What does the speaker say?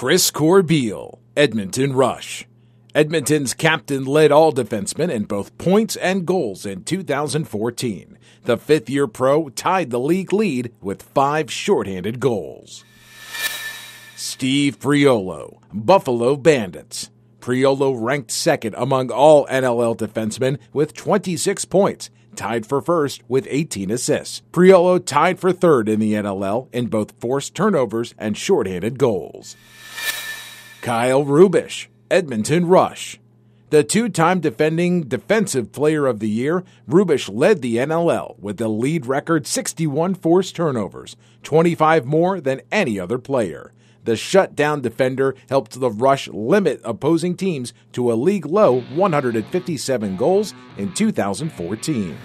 Chris Corbeil, Edmonton Rush. Edmonton's captain led all defensemen in both points and goals in 2014. The fifth year pro tied the league lead with five shorthanded goals. Steve Priolo, Buffalo Bandits. Priolo ranked second among all NLL defensemen with 26 points, tied for first with 18 assists. Priolo tied for third in the NLL in both forced turnovers and shorthanded goals. Kyle Rubisch, Edmonton Rush. The two time defending Defensive Player of the Year, Rubisch led the NLL with a lead record 61 forced turnovers, 25 more than any other player. The shutdown defender helped the Rush limit opposing teams to a league low 157 goals in 2014.